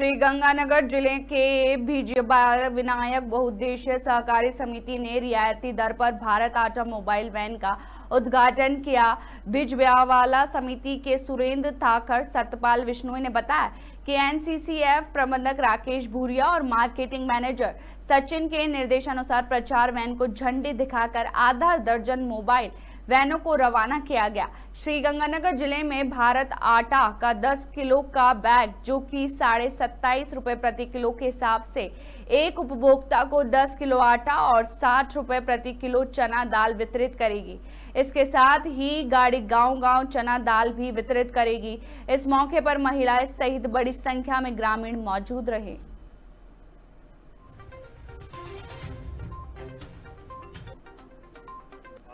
श्री गंगानगर ज़िले के भिजबा विनायक बहुद्देशीय सहकारी समिति ने रियायती दर पर भारत आटा मोबाइल वैन का उद्घाटन किया। भिजब्यावाला समिति के सुरेंद्र थाकर सत्यपाल विष्णु ने बताया कि एनसीसीएफ प्रबंधक राकेश भूरिया और मार्केटिंग मैनेजर सचिन के निर्देशानुसार प्रचार वैन को झंडी दिखाकर आधा दर्जन मोबाइल वैनों को रवाना किया गया। श्रीगंगानगर ज़िले में भारत आटा का 10 किलो का बैग, जो कि साढ़े सत्ताईस रुपये प्रति किलो के हिसाब से, एक उपभोक्ता को 10 किलो आटा और साठ रुपये प्रति किलो चना दाल वितरित करेगी। इसके साथ ही गाड़ी गांव-गांव चना दाल भी वितरित करेगी। इस मौके पर महिलाएँ सहित बड़ी संख्या में ग्रामीण मौजूद रहे।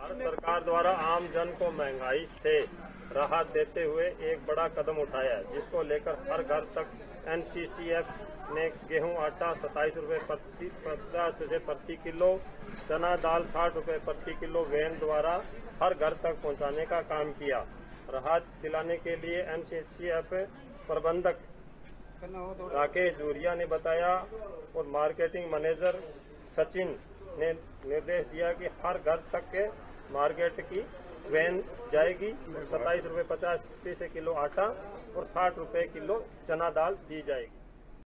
भारत सरकार द्वारा आम जन को महँगाई से राहत देते हुए एक बड़ा कदम उठाया जिसको लेकर हर घर तक एनसीसीएफ ने गेहूँ आटा सत्ताईस प्रति, पचास पैसे प्रति किलो, चना दाल साठ रुपये प्रति किलो वैन द्वारा हर घर तक पहुँचाने का काम किया। राहत दिलाने के लिए एनसीसीएफ प्रबंधक राकेश जूरिया ने बताया और मार्केटिंग मैनेजर सचिन ने निर्देश दिया कि हर घर तक के मार्केट की वैन जाएगी, सत्ताईस रुपये पचास पैसे किलो आटा और साठ रुपये किलो चना दाल दी जाएगी।